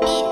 Baby